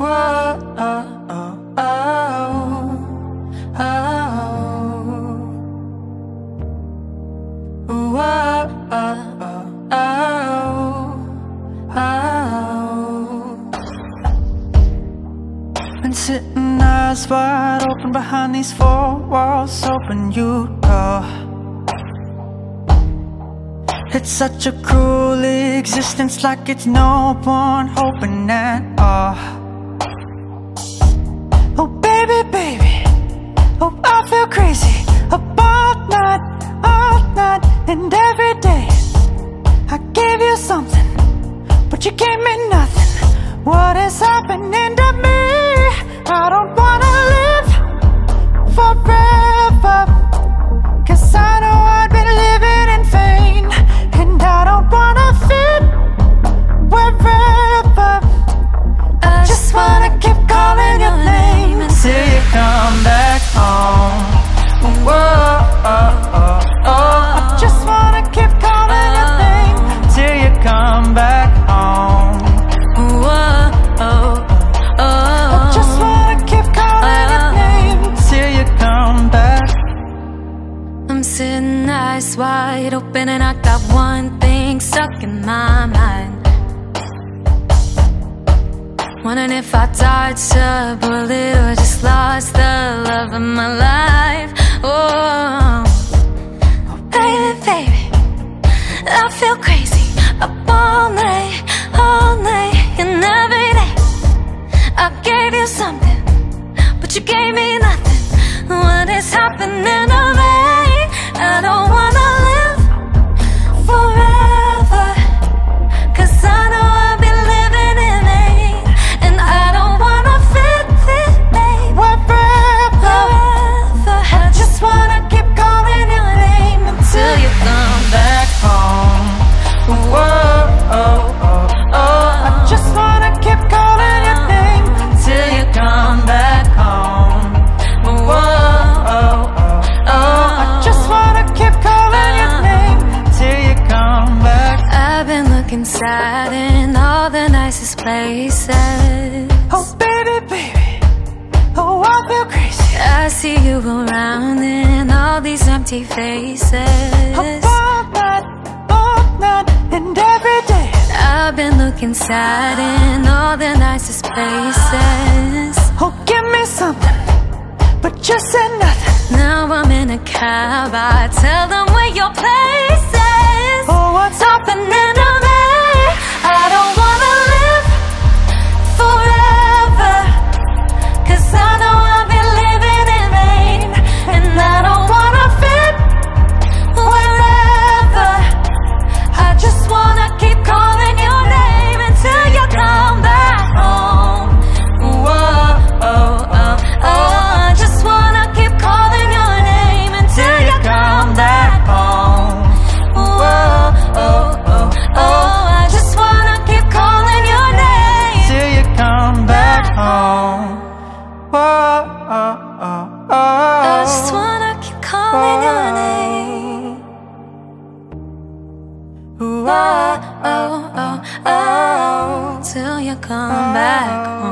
Been sitting eyes wide open behind these four walls, hoping you'd go. It's such a cruel existence like it's no one hoping at all baby, baby, oh I feel crazy all night, all night and every day. I gave you something, but you gave me nothing. What is happening eyes wide open and I got one thing stuck in my mind. Wondering if I dodged a bullet or just lost the love of my life. Oh, oh baby, baby, I feel crazy up all night, all night, and every day. I gave you something, but you gave me nothing. What is happening I've looking sad in all the nicest places. Oh, baby, baby. Oh, I feel crazy. I see you around in all these empty faces. All night, all night, and every day. I've been looking sad in all the nicest places. Oh, give me something, but you said nothing. Now I'm in a cab, I tell them where your place Whoa, oh, oh, oh. I just wanna keep calling your name. Whoa, Oh, oh, oh, till you come back home.